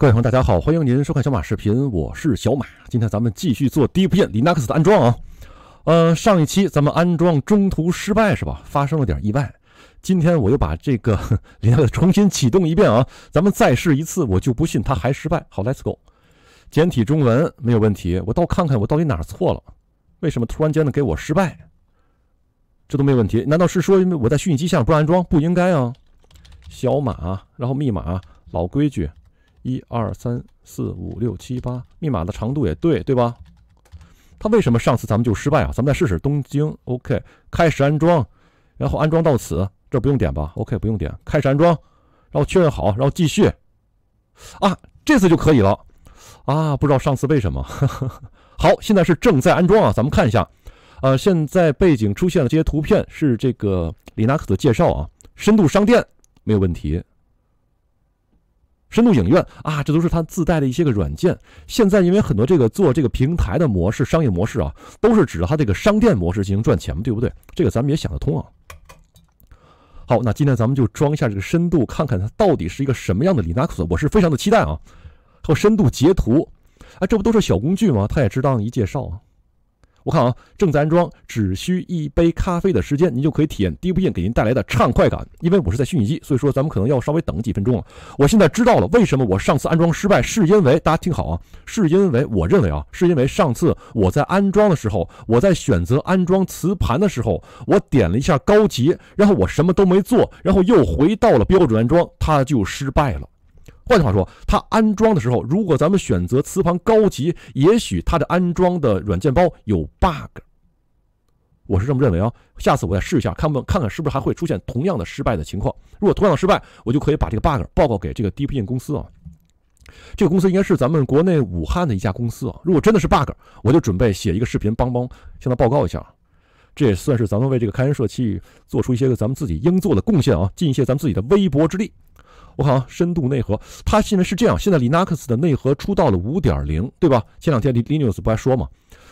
各位朋友，大家好，欢迎您收看小马视频，我是小马。今天咱们继续做 Deepin Linux 的安装啊。呃，上一期咱们安装中途失败是吧？发生了点意外。今天我又把这个 Linux 重新启动一遍啊，咱们再试一次，我就不信它还失败。好，Let's go。简体中文没有问题，我倒看看我到底哪错了，为什么突然间的给我失败？这都没问题，难道是说因为我在虚拟机下不安装？不应该啊。小马，然后密码，老规矩。一二三四五六七八，密码的长度也对，对吧？它为什么上次咱们就失败啊？咱们再试试东京，OK，开始安装，然后安装到此，这不用点吧？OK，不用点，开始安装，然后确认好，然后继续。啊，这次就可以了。啊，不知道上次为什么。好，现在是正在安装啊，咱们看一下。呃，现在背景出现的这些图片是这个 Linux 的介绍啊，深度商店没有问题。深度影院啊，这都是它自带的一些个软件。现在因为很多这个做这个平台的模式、商业模式啊，都是指着它这个商店模式进行赚钱嘛，对不对？这个咱们也想得通啊。好，那今天咱们就装一下这个深度，看看它到底是一个什么样的 Linux。我是非常的期待啊。和深度截图，啊，这不都是小工具吗？它也值当一介绍啊。我看啊，正在安装，只需一杯咖啡的时间，您就可以体验 Deepin 给您带来的畅快感。因为我是在虚拟机，所以说咱们可能要稍微等几分钟了。我现在知道了为什么我上次安装失败，是因为大家听好啊，是因为我认为啊，是因为上次我在安装的时候，我在选择安装磁盘的时候，我点了一下高级，然后我什么都没做，然后又回到了标准安装，它就失败了。换句话说，它安装的时候，如果咱们选择磁盘高级，也许它的安装的软件包有 bug。我是这么认为啊。下次我再试一下，看不看看是不是还会出现同样的失败的情况。如果同样的失败，我就可以把这个 bug 报告给这个 Deepin 公司啊。这个公司应该是咱们国内武汉的一家公司啊。如果真的是 bug，我就准备写一个视频帮帮向他报告一下。这也算是咱们为这个开源社区做出一些个咱们自己应做的贡献啊，尽一些咱们自己的微薄之力。我看啊，深度内核，它现在是这样，现在 Linux 的内核出到了五点零，对吧？前两天 Linux 不还说嘛？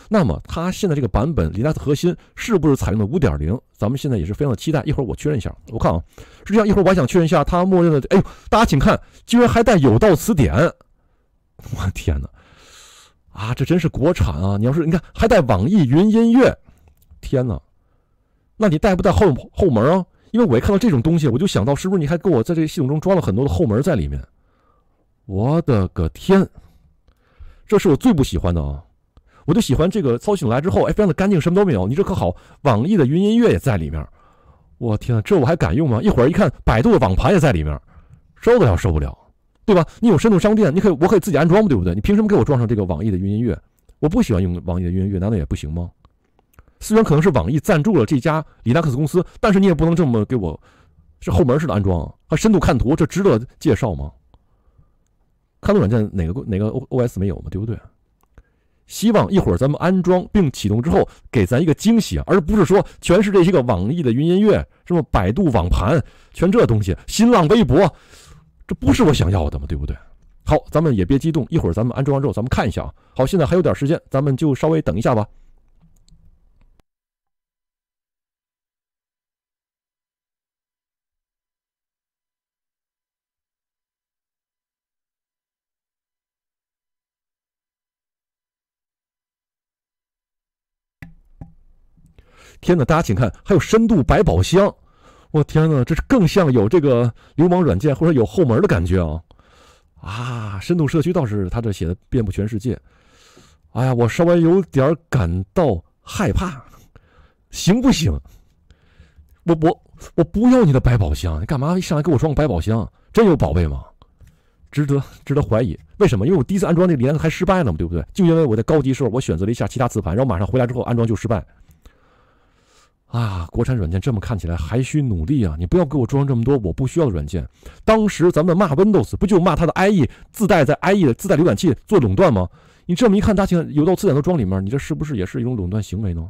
那么它现在这个版本 Linux 核心是不是采用的五点零？咱们现在也是非常的期待。一会儿我确认一下，我看啊，是这样。一会儿我还想确认一下它默认的，哎呦，大家请看，居然还带有道词典！我天哪，啊，这真是国产啊！你要是你看还带网易云音乐，天哪，那你带不带后后门啊？因为我一看到这种东西，我就想到是不是你还给我在这个系统中装了很多的后门在里面？我的个天，这是我最不喜欢的啊！我就喜欢这个操起来之后，哎，非常的干净，什么都没有。你这可好，网易的云音乐也在里面。我天，这我还敢用吗？一会儿一看，百度的网盘也在里面，受得了受不了，对吧？你有深度商店，你可以我可以自己安装对不对？你凭什么给我装上这个网易的云音乐？我不喜欢用网易的云音乐，难道也不行吗？虽然可能是网易赞助了这家 Linux 公司，但是你也不能这么给我是后门式的安装，还深度看图，这值得介绍吗？看图软件哪个哪个 O O S 没有吗？对不对？希望一会儿咱们安装并启动之后，给咱一个惊喜，而不是说全是这些个网易的云音乐，什么百度网盘，全这东西，新浪微博，这不是我想要的吗？对不对？好，咱们也别激动，一会儿咱们安装完之后，咱们看一下啊。好，现在还有点时间，咱们就稍微等一下吧。天哪，大家请看，还有深度百宝箱！我天哪，这是更像有这个流氓软件或者有后门的感觉啊！啊，深度社区倒是他这写的遍布全世界。哎呀，我稍微有点感到害怕，行不行？我我我不要你的百宝箱，你干嘛一上来给我装个百宝箱？真有宝贝吗？值得值得怀疑？为什么？因为我第一次安装那个连还失败了嘛，对不对？就因为我在高级时候我选择了一下其他磁盘，然后马上回来之后安装就失败。啊，国产软件这么看起来还需努力啊！你不要给我装这么多我不需要的软件。当时咱们骂 Windows 不就骂它的 IE 自带在 IE 的自带浏览器做垄断吗？你这么一看，大家有道词典都装里面，你这是不是也是一种垄断行为呢？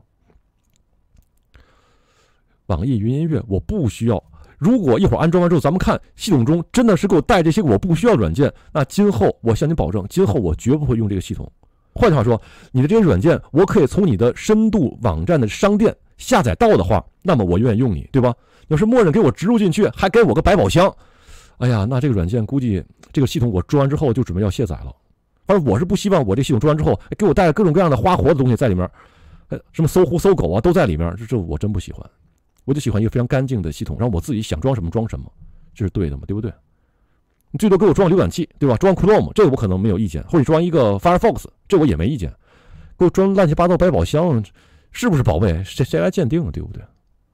网易云音乐我不需要。如果一会儿安装完之后，咱们看系统中真的是给我带这些我不需要软件，那今后我向你保证，今后我绝不会用这个系统。换句话说，你的这些软件我可以从你的深度网站的商店。下载到的话，那么我愿意用你，对吧？要是默认给我植入进去，还给我个百宝箱，哎呀，那这个软件估计这个系统我装完之后就准备要卸载了。反正我是不希望我这系统装完之后给我带来各种各样的花活的东西在里面，呃，什么搜狐、搜狗啊都在里面，这这我真不喜欢。我就喜欢一个非常干净的系统，让我自己想装什么装什么，这是对的嘛，对不对？你最多给我装浏览器，对吧？装 Chrome 这个我可能没有意见，或者装一个 Firefox 这我也没意见。给我装乱七八糟百宝箱，是不是宝贝？谁谁来鉴定，对不对？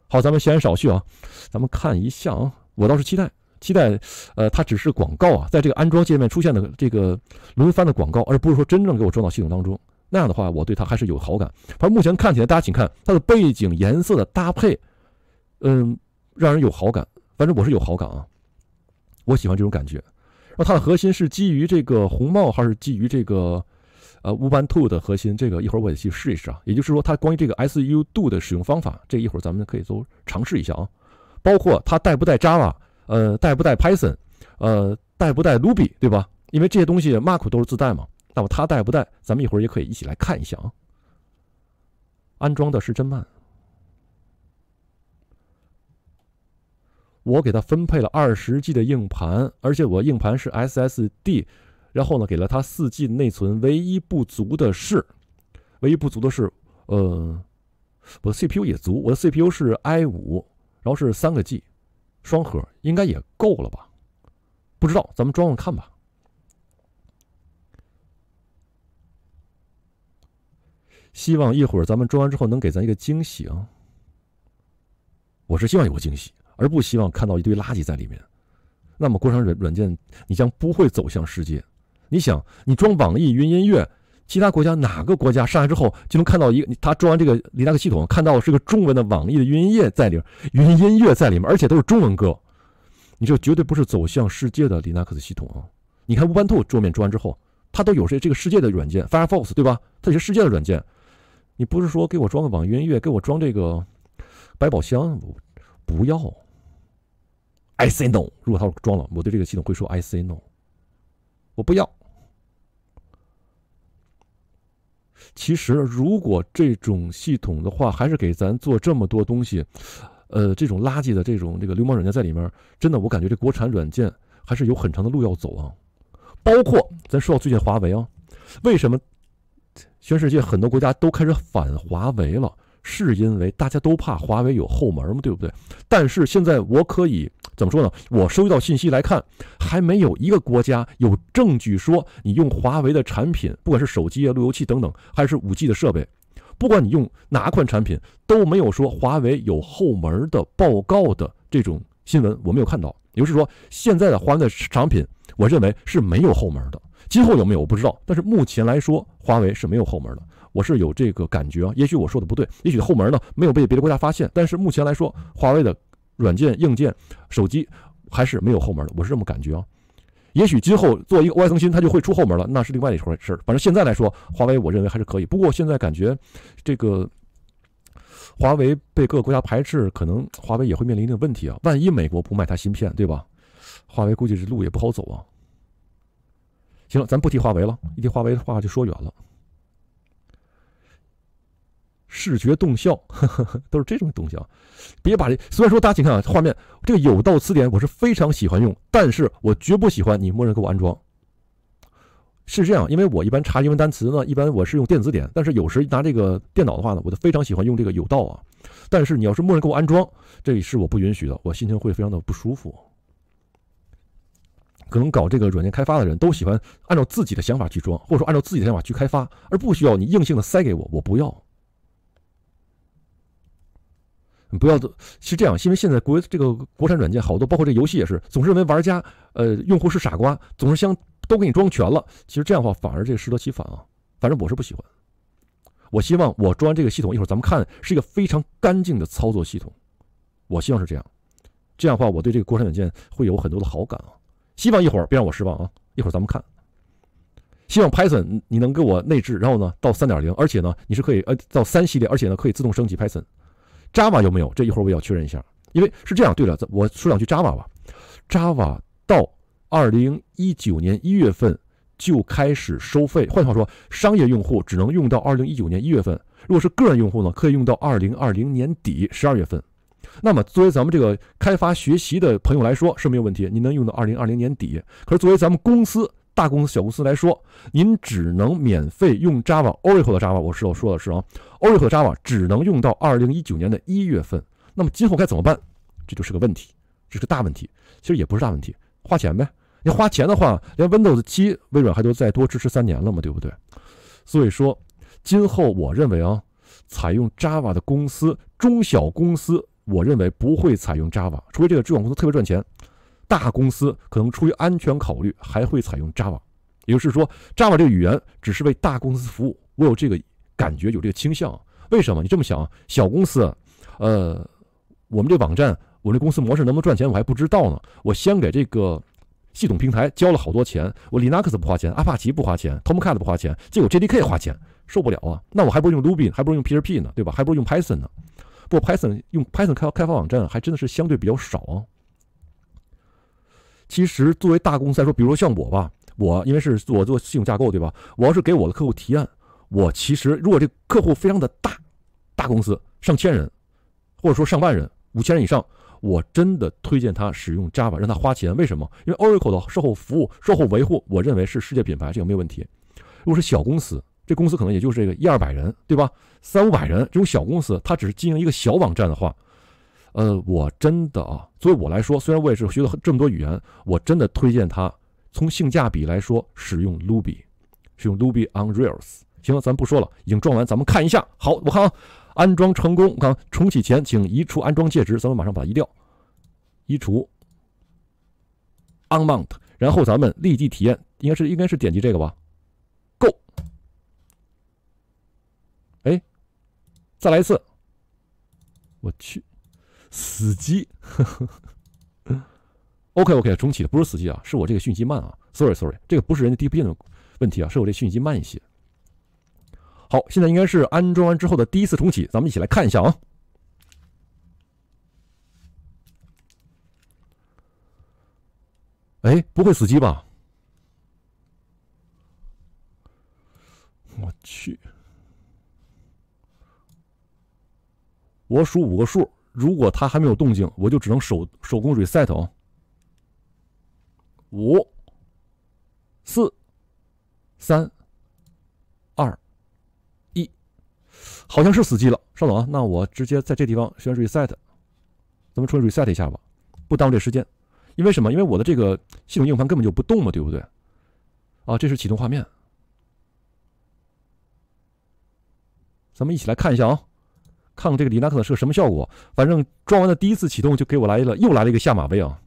好，咱们闲言少叙啊，咱们看一下啊，我倒是期待期待，呃，它只是广告啊，在这个安装界面出现的这个轮番的广告，而不是说真正给我装到系统当中。那样的话，我对它还是有好感。反正目前看起来，大家请看它的背景颜色的搭配，嗯，让人有好感。反正我是有好感啊，我喜欢这种感觉。然后它的核心是基于这个红帽，还是基于这个？呃，Ubuntu 的核心，这个一会儿我也去试一试啊。也就是说，它关于这个 SUdo 的使用方法，这一会儿咱们可以都尝试一下啊。包括它带不带 Java，呃，带不带 Python，呃，带不带 Ruby，对吧？因为这些东西 Mac 都是自带嘛。那么它带不带，咱们一会儿也可以一起来看一下啊。安装的是真慢，我给它分配了二十 G 的硬盘，而且我硬盘是 SSD。然后呢，给了它四 G 内存，唯一不足的是，唯一不足的是，呃，我的 CPU 也足，我的 CPU 是 i 五，然后是三个 G，双核应该也够了吧？不知道，咱们装装看吧。希望一会儿咱们装完之后能给咱一个惊喜啊！我是希望有个惊喜，而不希望看到一堆垃圾在里面。那么，国产软软件你将不会走向世界。你想，你装网易云音乐，其他国家哪个国家上来之后就能看到一个？他装完这个 Linux 系统，看到是个中文的网易的云音乐在里，云音乐在里面，而且都是中文歌。你这绝对不是走向世界的 Linux 系统啊！你看 Ubuntu 桌面装完之后，它都有些这个世界的软件，Firefox 对吧？它有些世界的软件。你不是说给我装个网易云音乐，给我装这个百宝箱？不要！I say no。如果他装了，我对这个系统会说 I say no。我不要。其实，如果这种系统的话，还是给咱做这么多东西，呃，这种垃圾的这种这个流氓软件在里面，真的，我感觉这国产软件还是有很长的路要走啊。包括咱说到最近华为啊，为什么全世界很多国家都开始反华为了？是因为大家都怕华为有后门嘛，对不对？但是现在我可以怎么说呢？我收集到信息来看，还没有一个国家有证据说你用华为的产品，不管是手机啊、路由器等等，还是五 G 的设备，不管你用哪款产品，都没有说华为有后门的报告的这种新闻，我没有看到。也就是说，现在的华为的产品，我认为是没有后门的。今后有没有我不知道，但是目前来说，华为是没有后门的。我是有这个感觉啊，也许我说的不对，也许后门呢没有被别的国家发现，但是目前来说，华为的软件、硬件、手机还是没有后门的，我是这么感觉啊。也许今后做一个 OS 更新，它就会出后门了，那是另外一回事。反正现在来说，华为我认为还是可以。不过现在感觉这个华为被各个国家排斥，可能华为也会面临一定问题啊。万一美国不卖它芯片，对吧？华为估计这路也不好走啊。行了，咱不提华为了，一提华为的话就说远了。视觉动效呵呵 都是这种动效，别把这。虽然说大家请看啊，画面这个有道词典我是非常喜欢用，但是我绝不喜欢你默认给我安装。是这样，因为我一般查英文单词呢，一般我是用电子典，但是有时拿这个电脑的话呢，我就非常喜欢用这个有道啊。但是你要是默认给我安装，这里是我不允许的，我心情会非常的不舒服。可能搞这个软件开发的人都喜欢按照自己的想法去装，或者说按照自己的想法去开发，而不需要你硬性的塞给我，我不要。你不要是这样，因为现在国这个国产软件好多，包括这游戏也是，总是认为玩家呃用户是傻瓜，总是想都给你装全了。其实这样的话反而这个适得其反啊。反正我是不喜欢。我希望我装完这个系统，一会儿咱们看是一个非常干净的操作系统。我希望是这样，这样的话我对这个国产软件会有很多的好感啊。希望一会儿别让我失望啊。一会儿咱们看。希望 Python 你能给我内置，然后呢到三点零，而且呢你是可以呃到三系列，而且呢可以自动升级 Python。Java 有没有？这一会儿我也要确认一下，因为是这样。对了，我说两句 Java 吧。Java 到二零一九年一月份就开始收费，换句话说，商业用户只能用到二零一九年一月份。如果是个人用户呢，可以用到二零二零年底十二月份。那么作为咱们这个开发学习的朋友来说是没有问题，您能用到二零二零年底。可是作为咱们公司大公司、小公司来说，您只能免费用 Java Oracle 的 Java。我是我说的是啊，Oracle 的 Java 只能用到二零一九年的一月份。那么今后该怎么办？这就是个问题，这是个大问题。其实也不是大问题，花钱呗。你花钱的话，连 Windows 七微软还都再多支持三年了嘛，对不对？所以说，今后我认为啊，采用 Java 的公司，中小公司，我认为不会采用 Java，除非这个中小公司特别赚钱。大公司可能出于安全考虑，还会采用 Java。也就是说，Java 这个语言只是为大公司服务。我有这个感觉，有这个倾向。为什么？你这么想，小公司，呃，我们这网站，我这公司模式能不能赚钱，我还不知道呢。我先给这个。系统平台交了好多钱，我 Linux 不花钱，阿帕奇不花钱，Tomcat 不花钱，结果 JDK 花钱，受不了啊！那我还不如用 Ruby，还不如用 PHP 呢，对吧？还不如用 Python 呢。不过 Python 用 Python 开开发网站还真的是相对比较少啊。其实作为大公司来说，比如说像我吧，我因为是我做系统架构，对吧？我要是给我的客户提案，我其实如果这客户非常的大，大公司上千人，或者说上万人，五千人以上。我真的推荐他使用 Java，让他花钱。为什么？因为 Oracle 的售后服务、售后维护，我认为是世界品牌，这个没有问题。如果是小公司，这公司可能也就是这个一二百人，对吧？三五百人这种小公司，他只是经营一个小网站的话，呃，我真的啊，作为我来说，虽然我也是学了这么多语言，我真的推荐它从性价比来说使用 Ruby，使用 Ruby on Rails。行了，咱不说了，已经装完，咱们看一下。好，我看啊。安装成功，刚重启前请移除安装介质，咱们马上把它移掉，移除，unmount，然后咱们立即体验，应该是应该是点击这个吧，Go，哎，再来一次，我去，死机，OK OK，重启的不是死机啊，是我这个讯息慢啊，Sorry Sorry，这个不是人家 DPN 的问题啊，是我这讯息慢一些。好，现在应该是安装完之后的第一次重启，咱们一起来看一下啊。哎，不会死机吧？我去，我数五个数，如果它还没有动静，我就只能手手工 reset 哦。五、四、三。二、一好像是死机了，稍等啊，那我直接在这地方选 reset，咱们出来 reset 一下吧，不耽误这时间。因为什么？因为我的这个系统硬盘根本就不动嘛，对不对？啊，这是启动画面，咱们一起来看一下啊，看看这个 Linux 是个什么效果。反正装完的第一次启动就给我来了，又来了一个下马威啊！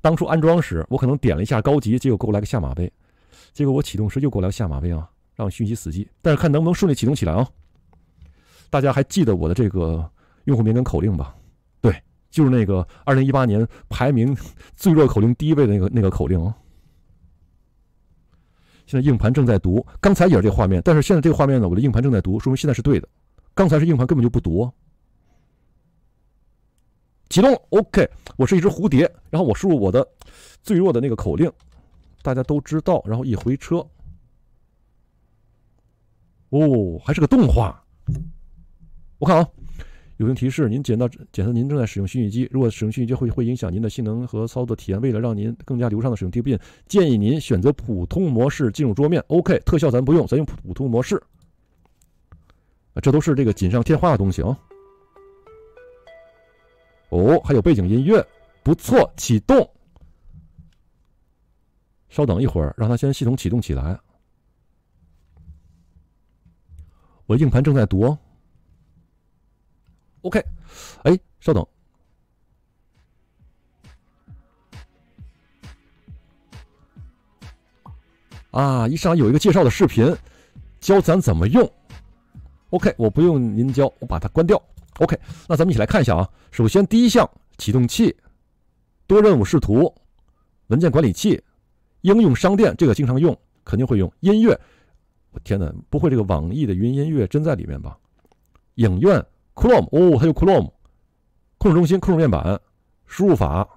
当初安装时我可能点了一下高级，结果给我来个下马威，结果我启动时又给我来个下马威啊，让我讯息死机。但是看能不能顺利启动起来啊！大家还记得我的这个用户名跟口令吧？对，就是那个二零一八年排名最弱口令第一位的那个那个口令啊。现在硬盘正在读，刚才也是这个画面，但是现在这个画面呢，我的硬盘正在读，说明现在是对的。刚才是硬盘根本就不读。启动，OK，我是一只蝴蝶，然后我输入我的最弱的那个口令，大家都知道，然后一回车，哦，还是个动画。我看啊，有人提示您检到检测您正在使用虚拟机，如果使用虚拟机会会影响您的性能和操作体验。为了让您更加流畅的使用 Debian，建议您选择普通模式进入桌面。OK，特效咱不用，咱用普通模式。这都是这个锦上添花的东西啊。哦，还有背景音乐，不错，启动。稍等一会儿，让它先系统启动起来。我硬盘正在读。OK，哎，稍等，啊，一上有一个介绍的视频，教咱怎么用。OK，我不用您教，我把它关掉。OK，那咱们一起来看一下啊。首先第一项，启动器、多任务视图、文件管理器、应用商店，这个经常用，肯定会用。音乐，我天哪，不会这个网易的云音乐真在里面吧？影院。Chrome 哦，还有 Chrome 控制中心、控制面板、输入法、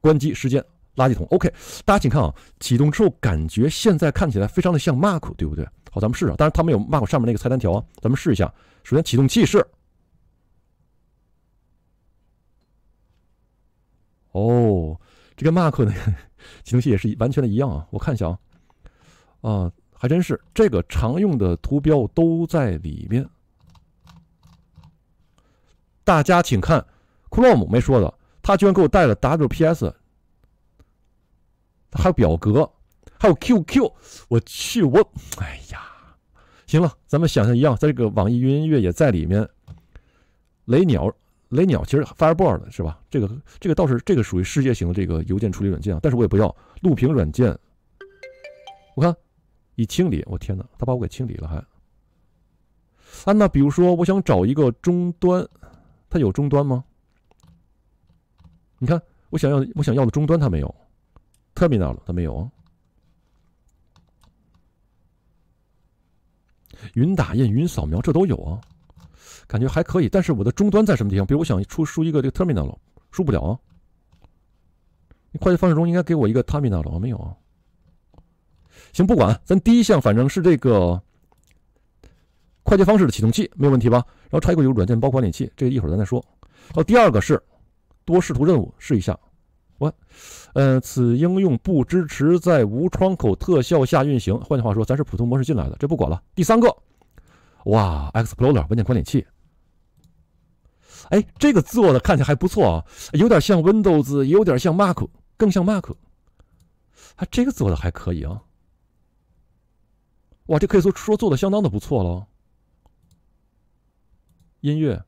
关机时间、垃圾桶。OK，大家请看啊，启动之后感觉现在看起来非常的像 Mac，对不对？好，咱们试试。当然它没有 Mac 上面那个菜单条啊，咱们试一下。首先启动器是哦，这个 Mac 的启动器也是完全的一样啊。我看一下啊，啊，还真是这个常用的图标都在里面。大家请看，Chrome 没说的，他居然给我带了 WPS，还有表格，还有 QQ，我去，我，哎呀，行了，咱们想象一样，在这个网易云音乐也在里面，雷鸟。雷鸟其实 Fireboard 是吧？这个这个倒是这个属于世界型的这个邮件处理软件啊，但是我也不要录屏软件。我看已清理，我天哪，他把我给清理了还。啊，那比如说我想找一个终端，它有终端吗？你看我想要我想要的终端它没有，Terminal 它没有啊。云打印、云扫描这都有啊。感觉还可以，但是我的终端在什么地方？比如我想出输一个这个 terminal，输不了啊。你快捷方式中应该给我一个 terminal 啊？没有啊。行，不管，咱第一项反正是这个快捷方式的启动器，没有问题吧？然后插一个有软件包管理器，这个一会儿咱再说。到第二个是多视图任务，试一下。我，嗯，此应用不支持在无窗口特效下运行。换句话说，咱是普通模式进来的，这不管了。第三个，哇，Explorer 文件管理器。哎，这个做的看起来还不错啊，有点像 Windows，有点像 Mac，更像 Mac。啊，这个做的还可以啊。哇，这可以说说做的相当的不错了。音乐、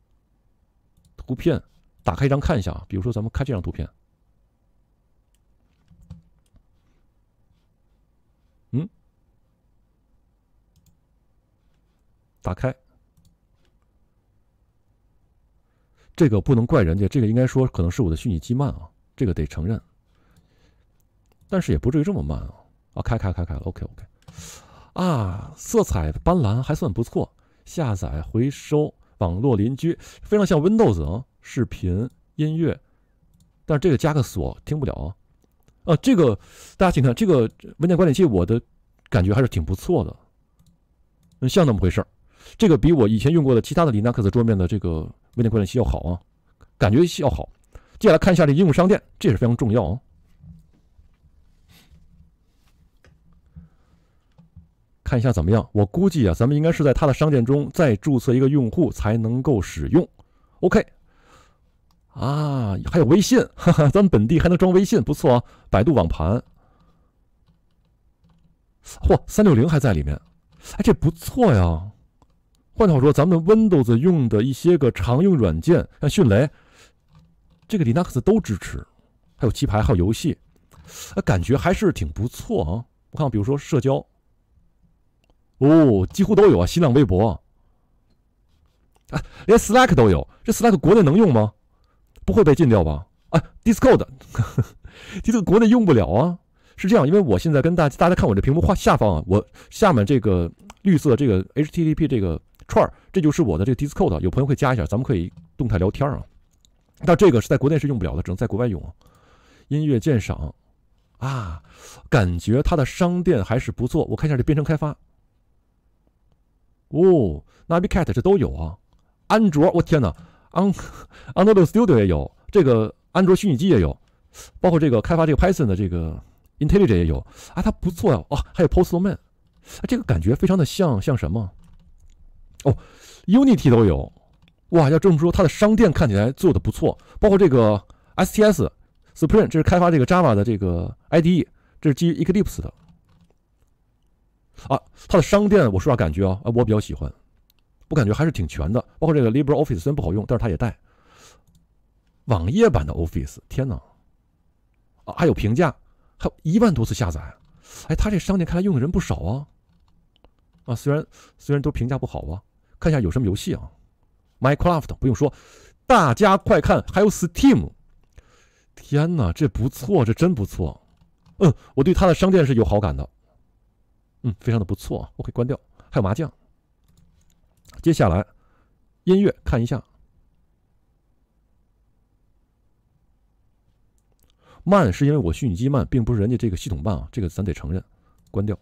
图片，打开一张看一下啊。比如说，咱们看这张图片。打开。这个不能怪人家，这个应该说可能是我的虚拟机慢啊，这个得承认。但是也不至于这么慢啊！啊，开开开开了，OK OK。啊，色彩斑斓还算不错，下载回收，网络邻居非常像 Windows 啊，视频音乐，但是这个加个锁听不了啊。啊，这个大家请看，这个文件管理器我的感觉还是挺不错的，像那么回事儿。这个比我以前用过的其他的 Linux 桌面的这个。文件管理器要好啊，感觉要好。接下来看一下这应用商店，这也是非常重要啊。看一下怎么样？我估计啊，咱们应该是在它的商店中再注册一个用户才能够使用。OK，啊，还有微信，哈哈，咱们本地还能装微信，不错啊。百度网盘，嚯，三六零还在里面，哎，这不错呀。换句话说，咱们 Windows 用的一些个常用软件，像迅雷，这个 Linux 都支持，还有棋牌，还有游戏，啊，感觉还是挺不错啊。我看，比如说社交，哦，几乎都有啊，新浪微博，啊，连 Slack 都有。这 Slack 国内能用吗？不会被禁掉吧？啊，Discord，Discord 国内用不了啊。是这样，因为我现在跟大大家看我这屏幕画下方啊，我下面这个绿色这个 HTTP 这个。串儿，这就是我的这个 Discord，有朋友可以加一下，咱们可以动态聊天啊。但这个是在国内是用不了的，只能在国外用啊。音乐鉴赏啊，感觉它的商店还是不错。我看一下这编程开发。哦，Navicat 这都有啊。安卓，我天哪，安安卓 Studio 也有，这个安卓虚拟机也有，包括这个开发这个 Python 的这个 IntelliJ 也有啊，它不错呀。哦，还有 Postman，这个感觉非常的像像什么？哦，Unity 都有，哇！要这么说，它的商店看起来做的不错，包括这个 STS Spring，这是开发这个 Java 的这个 IDE，这是基于 Eclipse 的。啊，它的商店，我说实话感觉啊，我比较喜欢，我感觉还是挺全的。包括这个 LibreOffice 虽然不好用，但是它也带网页版的 Office。天哪！啊，还有评价，还有一万多次下载。哎，它这商店看来用的人不少啊。啊，虽然虽然都评价不好啊。看一下有什么游戏啊？Minecraft 不用说，大家快看，还有 Steam。天哪，这不错，这真不错。嗯，我对它的商店是有好感的。嗯，非常的不错。我可以关掉。还有麻将。接下来，音乐看一下。慢是因为我虚拟机慢，并不是人家这个系统慢啊，这个咱得承认。关掉，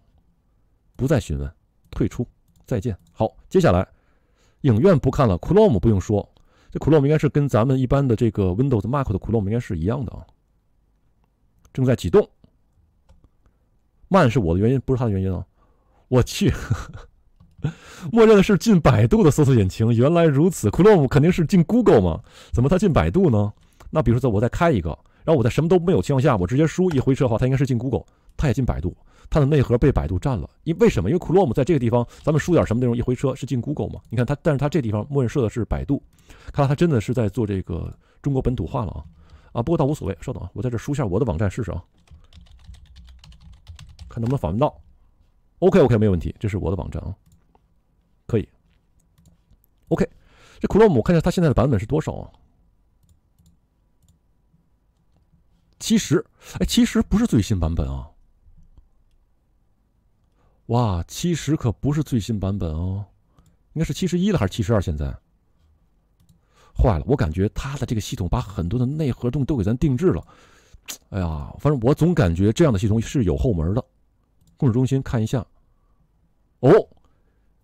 不再询问，退出，再见。好，接下来。影院不看了，Chrome 不用说，这 Chrome 应该是跟咱们一般的这个 Windows、Mac 的 Chrome 应该是一样的啊，正在启动。慢是我的原因，不是它的原因啊！我去，默认的是进百度的搜索引擎，原来如此。Chrome 肯定是进 Google 嘛？怎么它进百度呢？那比如说我再开一个，然后我在什么都没有情况下，我直接输一回车的话，它应该是进 Google，它也进百度，它的内核被百度占了。因为什么？因为 Chrome 在这个地方，咱们输点什么内容一回车是进 Google 嘛？你看它，但是它这地方默认设的是百度，看来它真的是在做这个中国本土化了啊！啊，不过倒无所谓，稍等啊，我在这输下我的网站试试啊。看能不能访问到，OK OK 没有问题，这是我的网站啊，可以。OK，这 Chrome 我看一下它现在的版本是多少啊？七十，哎，其实不是最新版本啊。哇，七十可不是最新版本哦，应该是七十一了还是七十二？现在坏了，我感觉它的这个系统把很多的内核东西都给咱定制了。哎呀，反正我总感觉这样的系统是有后门的。控制中心看一下，哦，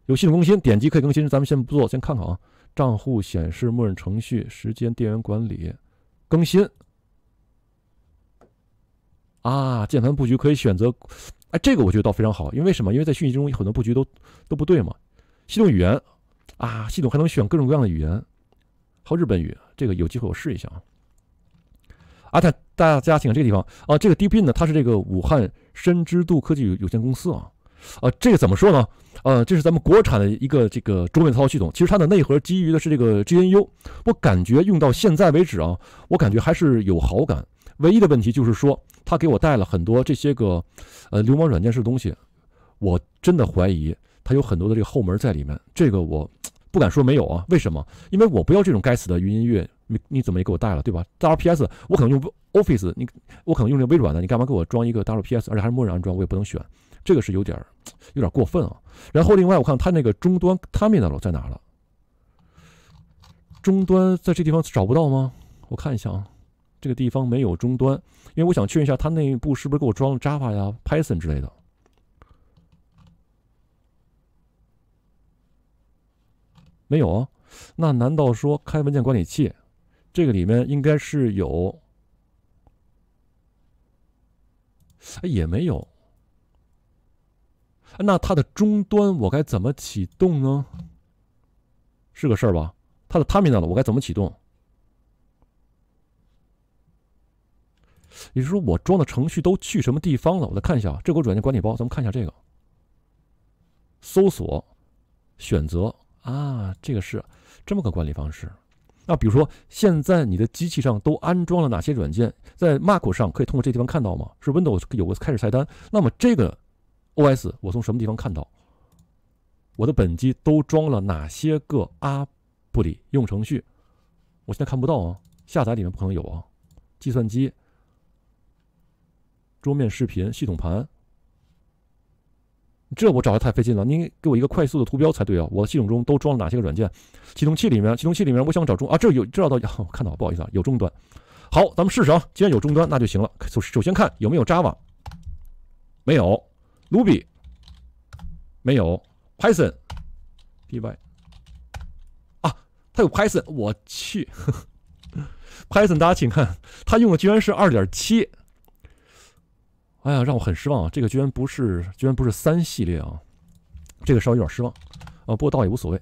有系统更新，点击可以更新。咱们先不做，先看看啊。账户显示、默认程序、时间、电源管理、更新。啊，键盘布局可以选择，哎，这个我觉得倒非常好，因为为什么？因为在讯息中有很多布局都都不对嘛。系统语言，啊，系统还能选各种各样的语言，还有日本语，这个有机会我试一下啊。啊，大大家请看这个地方啊，这个 DeepIn 呢，它是这个武汉深知度科技有有限公司啊，啊，这个怎么说呢？呃，这是咱们国产的一个这个桌面操作系统，其实它的内核基于的是这个 GNU，我感觉用到现在为止啊，我感觉还是有好感。唯一的问题就是说，它给我带了很多这些个呃流氓软件式的东西，我真的怀疑它有很多的这个后门在里面。这个我不敢说没有啊，为什么？因为我不要这种该死的云音乐。你你怎么也给我带了，对吧？WPS 我可能用 Office，你我可能用这微软的，你干嘛给我装一个 WPS，而且还是默认安装，我也不能选，这个是有点有点过分啊。然后另外我看它那个终端 Terminal 在哪了？终端在这地方找不到吗？我看一下啊，这个地方没有终端，因为我想确认一下它内部是不是给我装了 Java 呀、Python 之类的。没有啊？那难道说开文件管理器？这个里面应该是有，哎也没有。那它的终端我该怎么启动呢？是个事儿吧？它的 terminal 我该怎么启动？也就是说，我装的程序都去什么地方了？我再看一下，这个软件管理包，咱们看一下这个。搜索，选择啊，这个是这么个管理方式。那比如说，现在你的机器上都安装了哪些软件？在 Mac 上可以通过这地方看到吗？是 Windows 有个开始菜单。那么这个 OS 我从什么地方看到？我的本机都装了哪些个阿布里应用程序？我现在看不到啊，下载里面不可能有啊。计算机、桌面视频、系统盘。这我找的太费劲了，您给我一个快速的图标才对啊！我系统中都装了哪些个软件？启动器里面，启动器里面，我想找终啊，这有这找到，我看到，不好意思啊，有终端。好，咱们试试啊，既然有终端，那就行了。首首先看有没有 Java，没有，Ruby，没有，Python，py，啊，它有 Python，我去，Python，大家请看，它用的居然是二点七。哎呀，让我很失望啊！这个居然不是，居然不是三系列啊，这个稍微有点失望啊。不过倒也无所谓。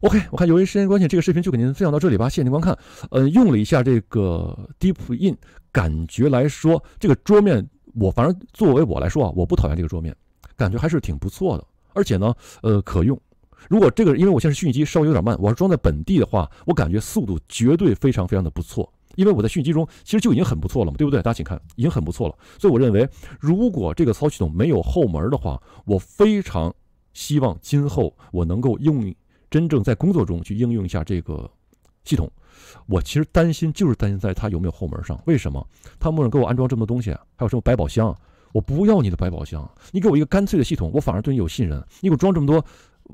OK，我看由于时间关系，这个视频就给您分享到这里吧，谢谢您观看。呃，用了一下这个 DeepIn，感觉来说，这个桌面我反正作为我来说啊，我不讨厌这个桌面，感觉还是挺不错的，而且呢，呃，可用。如果这个因为我现在是虚拟机，稍微有点慢，我要装在本地的话，我感觉速度绝对非常非常的不错。因为我在讯机中其实就已经很不错了嘛，对不对？大家请看，已经很不错了。所以我认为，如果这个操系统没有后门的话，我非常希望今后我能够用真正在工作中去应用一下这个系统。我其实担心就是担心在它有没有后门上。为什么？它默认给我安装这么多东西，还有什么百宝箱？我不要你的百宝箱，你给我一个干脆的系统，我反而对你有信任。你给我装这么多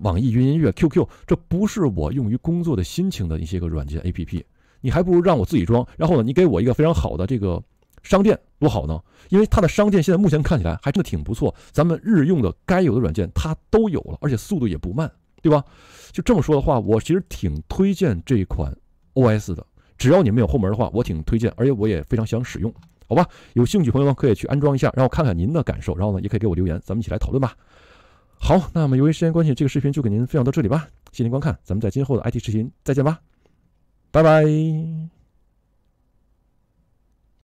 网易云音乐、QQ，这不是我用于工作的心情的一些个软件 APP。你还不如让我自己装，然后呢，你给我一个非常好的这个商店，多好呢？因为它的商店现在目前看起来还真的挺不错，咱们日用的该有的软件它都有了，而且速度也不慢，对吧？就这么说的话，我其实挺推荐这款 OS 的。只要你没有后门的话，我挺推荐，而且我也非常想使用。好吧？有兴趣朋友们可以去安装一下，然后看看您的感受，然后呢也可以给我留言，咱们一起来讨论吧。好，那么由于时间关系，这个视频就给您分享到这里吧。谢谢您观看，咱们在今后的 IT 视频再见吧，拜拜。